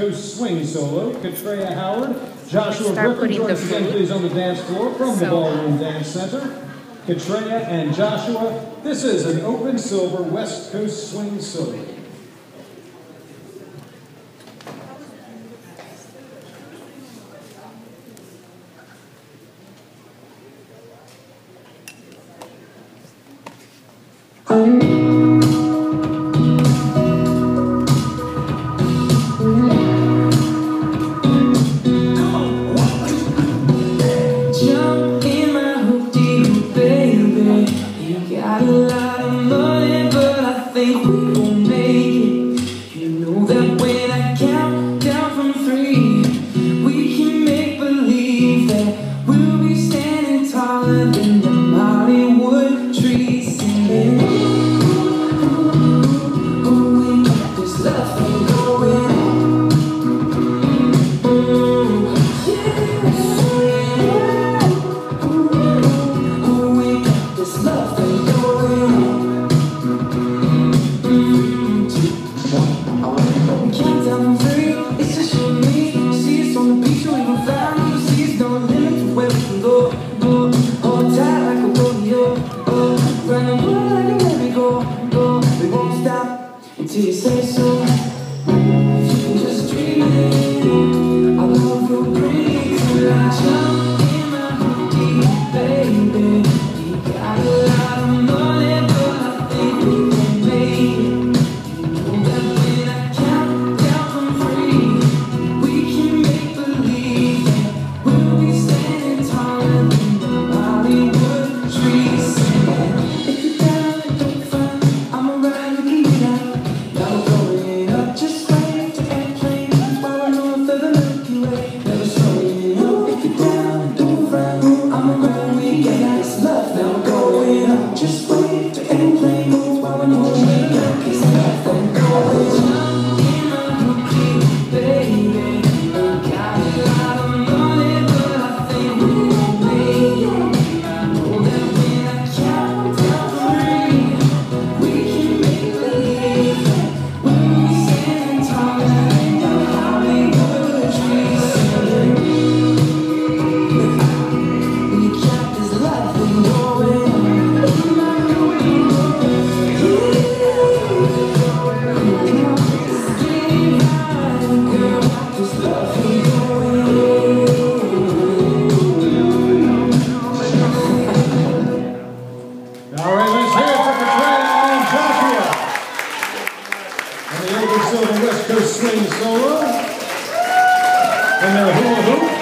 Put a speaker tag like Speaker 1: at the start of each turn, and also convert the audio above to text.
Speaker 1: Coast Swing Solo, Katrea Howard, Joshua Griffin, join us again, please, on the dance floor from
Speaker 2: so.
Speaker 1: the Ballroom Dance Center. Katrea and Joshua, this is an open silver West Coast Swing Solo.
Speaker 3: Thank you. think we to say so.
Speaker 1: Silver West Coast Swing Solo. And their hula hoop.